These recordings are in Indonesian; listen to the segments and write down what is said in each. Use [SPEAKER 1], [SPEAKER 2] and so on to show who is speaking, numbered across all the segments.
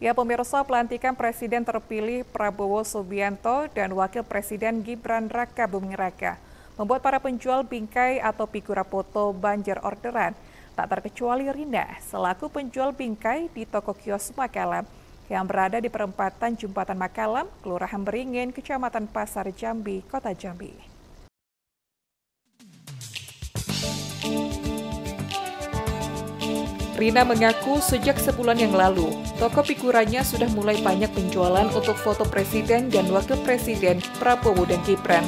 [SPEAKER 1] Ya pemirsa pelantikan Presiden terpilih Prabowo Subianto dan Wakil Presiden Gibran Raka Buming Raka membuat para penjual bingkai atau figura foto banjir orderan. Tak terkecuali Rina selaku penjual bingkai di toko kios Makalam yang berada di perempatan Jembatan Makalam, Kelurahan Beringin, Kecamatan Pasar Jambi, Kota Jambi. Rina mengaku sejak sebulan yang lalu, toko figurannya sudah mulai banyak penjualan untuk foto presiden dan wakil presiden Prabowo dan Gibran.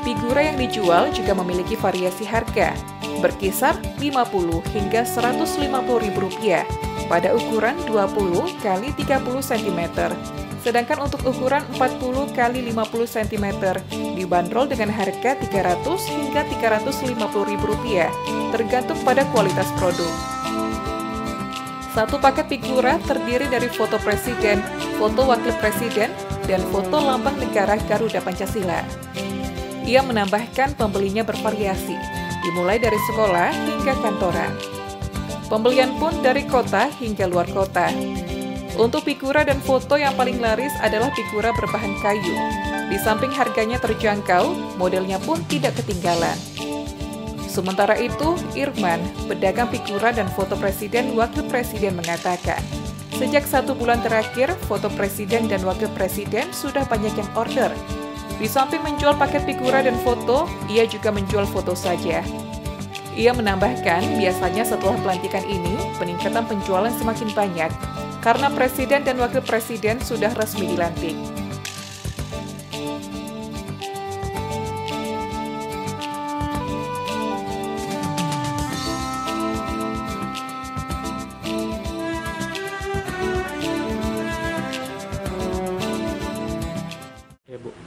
[SPEAKER 1] Figura yang dijual juga memiliki variasi harga, berkisar 50 hingga 150 ribu rupiah pada ukuran 20 kali 30 cm. Sedangkan untuk ukuran 40 kali 50 cm dibanderol dengan harga 300 hingga 350 ribu rupiah, tergantung pada kualitas produk. Satu paket figura terdiri dari foto presiden, foto wakil presiden, dan foto lambang negara Garuda Pancasila. Ia menambahkan pembelinya bervariasi, dimulai dari sekolah hingga kantoran. Pembelian pun dari kota hingga luar kota. Untuk figura dan foto yang paling laris adalah figura berbahan kayu. Di samping harganya terjangkau, modelnya pun tidak ketinggalan. Sementara itu, Irman, pedagang figura dan foto presiden wakil presiden mengatakan, sejak satu bulan terakhir, foto presiden dan wakil presiden sudah banyak yang order. Di samping menjual paket figura dan foto, ia juga menjual foto saja. Ia menambahkan, biasanya setelah pelantikan ini, peningkatan penjualan semakin banyak, karena presiden dan wakil presiden sudah resmi dilantik.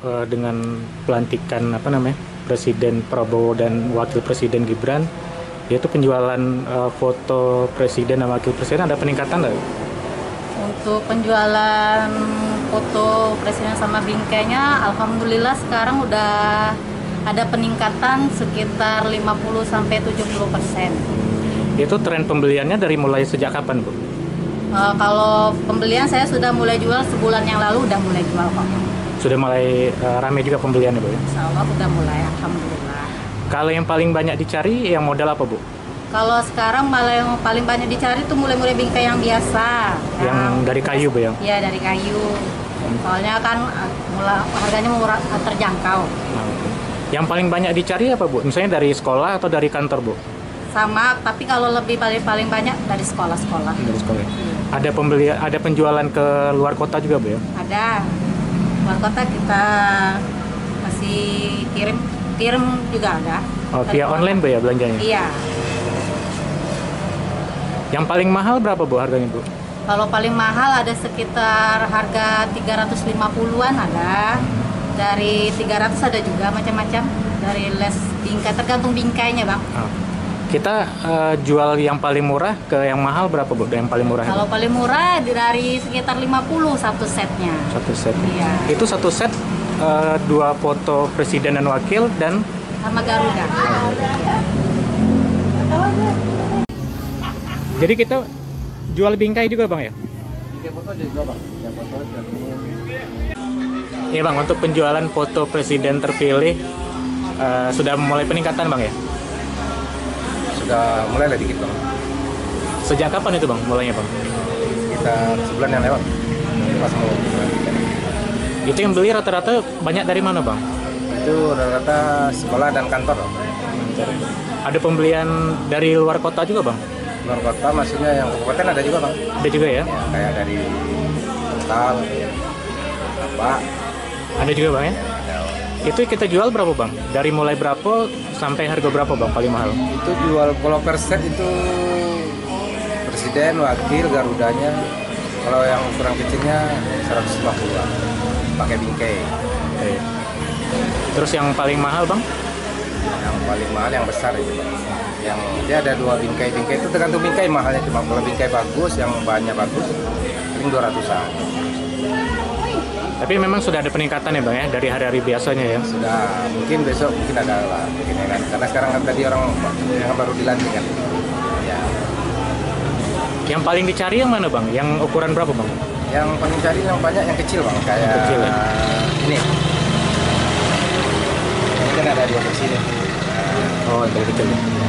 [SPEAKER 2] Uh, dengan pelantikan apa namanya Presiden Prabowo dan Wakil Presiden Gibran yaitu penjualan uh, foto Presiden dan Wakil Presiden ada peningkatan nggak?
[SPEAKER 3] Untuk penjualan foto Presiden sama bingkainya, Alhamdulillah sekarang udah ada peningkatan sekitar 50 sampai 70 persen.
[SPEAKER 2] Itu tren pembeliannya dari mulai sejak kapan, Bu?
[SPEAKER 3] Uh, kalau pembelian saya sudah mulai jual sebulan yang lalu udah mulai jual kok
[SPEAKER 2] sudah mulai uh, ramai juga pembeliannya bu ya?
[SPEAKER 3] Insya Allah sudah mulai, alhamdulillah.
[SPEAKER 2] Kalau yang paling banyak dicari yang modal apa bu?
[SPEAKER 3] Kalau sekarang malah yang paling banyak dicari itu mulai-mulai bingkai yang biasa.
[SPEAKER 2] Yang, yang dari kayu bu ya?
[SPEAKER 3] Iya dari kayu. Hmm. Soalnya kan eh, mulai harganya murah eh, terjangkau. Nah,
[SPEAKER 2] yang paling banyak dicari apa bu? Misalnya dari sekolah atau dari kantor bu?
[SPEAKER 3] Sama, tapi kalau lebih paling paling banyak dari sekolah-sekolah.
[SPEAKER 2] Dari sekolah. Hmm. Ada pembeli, ada penjualan ke luar kota juga bu ya?
[SPEAKER 3] Ada luar kota kita masih kirim kirim juga ada.
[SPEAKER 2] Oh via online bu ya belanjanya?
[SPEAKER 3] Iya.
[SPEAKER 2] Yang paling mahal berapa bu harganya bu?
[SPEAKER 3] Kalau paling mahal ada sekitar harga 350-an ada. Dari 300 ada juga macam-macam. Dari les bingkai tergantung bingkainya bang. Oh
[SPEAKER 2] kita uh, jual yang paling murah ke yang mahal berapa bu? Yang paling murah?
[SPEAKER 3] Kalau paling murah dari sekitar 50 satu setnya.
[SPEAKER 2] Satu set.
[SPEAKER 3] Iya.
[SPEAKER 2] Itu satu set uh, dua foto presiden dan wakil dan
[SPEAKER 3] sama Garuda.
[SPEAKER 2] Jadi kita jual bingkai juga bang ya? Iya bang, untuk penjualan foto presiden terpilih uh, sudah mulai peningkatan bang ya?
[SPEAKER 4] Sudah mulai lah dikit bang.
[SPEAKER 2] Sejak kapan itu bang mulainya bang?
[SPEAKER 4] Kita sebulan yang lewat. Pas mau
[SPEAKER 2] Itu yang beli rata-rata banyak dari mana bang?
[SPEAKER 4] Itu rata-rata sekolah dan kantor.
[SPEAKER 2] Ada pembelian dari luar kota juga bang?
[SPEAKER 4] Luar kota maksudnya yang kabupaten ada juga bang?
[SPEAKER 2] Ada juga ya?
[SPEAKER 4] ya kayak dari Total, apa?
[SPEAKER 2] Ada juga bang ya? Itu kita jual berapa bang? Dari mulai berapa sampai harga berapa bang paling mahal?
[SPEAKER 4] Itu jual kalau per set itu presiden, wakil, garudanya. Kalau yang kurang kecilnya 150 pakai bingkai. Oke.
[SPEAKER 2] Terus yang paling mahal bang?
[SPEAKER 4] Yang paling mahal yang besar itu bang. Yang dia ada dua bingkai. Bingkai itu tergantung bingkai mahalnya cuma kalau bingkai bagus, yang banyak bagus, paling 200-an.
[SPEAKER 2] Tapi memang sudah ada peningkatan ya bang ya dari hari-hari biasanya ya?
[SPEAKER 4] Sudah, mungkin besok mungkin ada lah, mungkin ya kan. Karena sekarang kan tadi orang yang baru dilantik kan. Ya.
[SPEAKER 2] Yang paling dicari yang mana bang? Yang ukuran berapa bang?
[SPEAKER 4] Yang paling cari yang banyak yang kecil bang, kayak
[SPEAKER 2] Kecil, ya?
[SPEAKER 4] ini. Ini kan ada dua versi nih.
[SPEAKER 2] Oh, yang kecil. ya?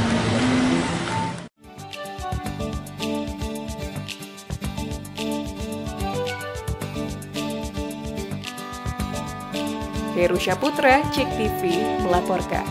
[SPEAKER 1] Heru Syaputra, Cek TV, melaporkan.